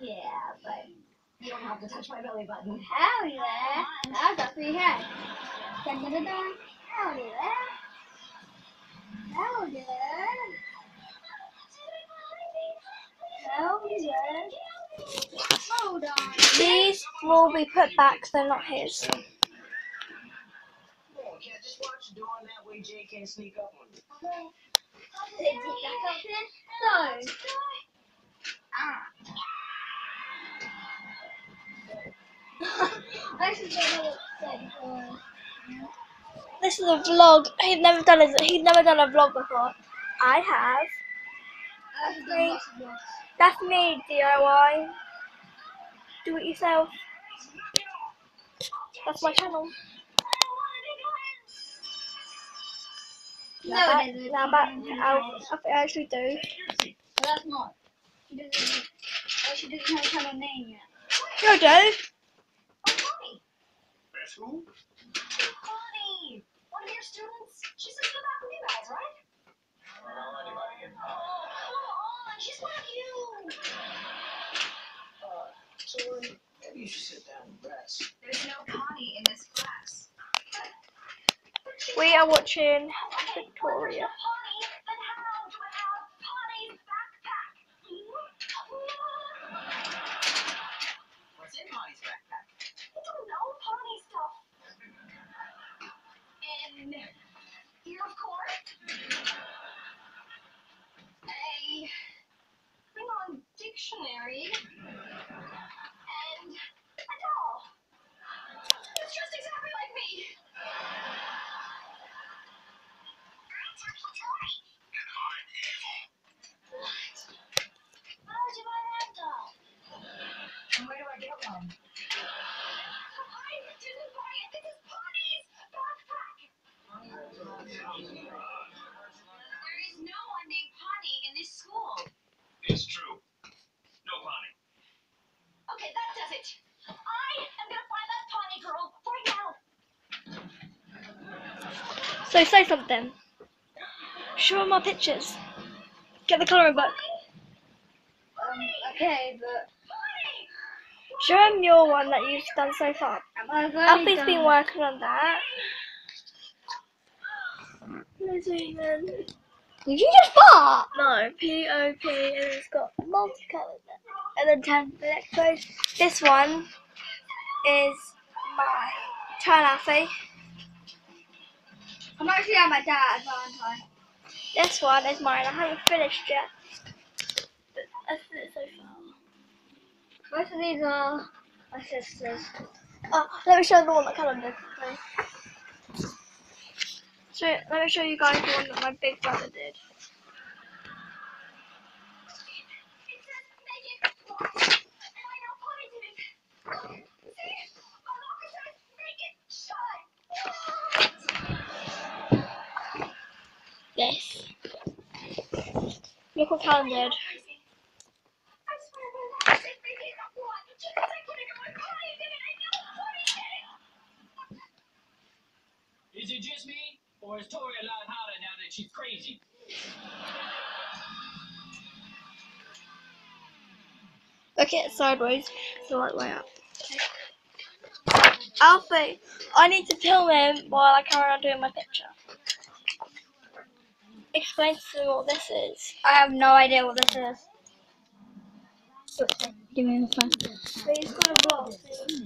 Yeah, but you don't have to touch my belly button. Hell yeah. That's a free head. Dun, dun, dun, dun. Hell yeah. Hell yeah. Hell yeah. Hold on. These will be put back, they're not his. Come just watch the door, and that way Jay can't sneak up on you. Take that up then. Ah. I should get a thing for. This is a vlog. He's never done a, he's never done a vlog before. I have. I've done lots of vlogs. That's me, DIY. Do it yourself. That's my channel. No, now it back, now back to I actually do. But that's not. She doesn't. She doesn't have a channel name yet. You do. That's who? Connie, one of your students. She's in the back with you guys, right? I don't know anybody in Oh, come on. She's one of you. Uh, sorry. Maybe you should sit down and rest. There's no Connie in this class. We are watching Victoria. Connie, then how do I have Connie's backpack? What's in Connie's backpack? I don't know Connie stuff. And here, of course, a Klingon dictionary and a doll. It's just exactly like me. What? How did you buy that doll? And where do I get one? I didn't buy it. This is Bonnie's backpack. There is no one named Connie in this school. It's true. No Connie. Okay, that does it. I am gonna find that Connie girl right now. So say something. Show them our pictures. Get the colouring book. Um, okay, but Connie! Show them your one that you've done so far. I've Alfie's done- been working on that. Let's zoom in. Did you just fart? No, P O P, and it's got multicolored. And then ten the next page. This one is my turn Alfie. I'm actually at my dad's, aren't This one is mine. I haven't finished yet. But that's it so far. Most of these are my sister's. Oh, let me show the one that calendar. So let me show you guys the one that my big brother did. It says make it large. And I know Connie did it. See? My locker says make it shut. This. Look what Callum did. I swear my locker said make it one. Just because I couldn't go with Connie did it. I know Connie did it. Is it just me, or is Tori a lot hotter now that she's crazy? Look at it sideways. It's the right way up. Alfie, I need to film him while I carry on doing my picture. Explain to me what this is. I have no idea what this is. Give me the phone. So he's got a